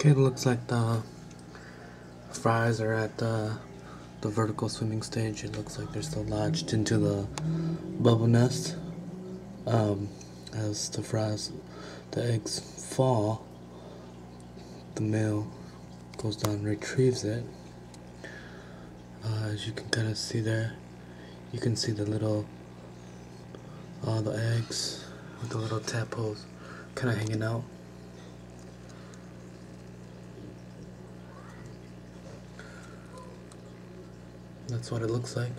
Okay, it looks like the fries are at the, the vertical swimming stage. It looks like they're still lodged into the bubble nest. Um, as the fries, the eggs fall, the male goes down and retrieves it. Uh, as you can kind of see there, you can see the little, all the eggs with the little tadpoles kind of hanging out. That's what it looks like.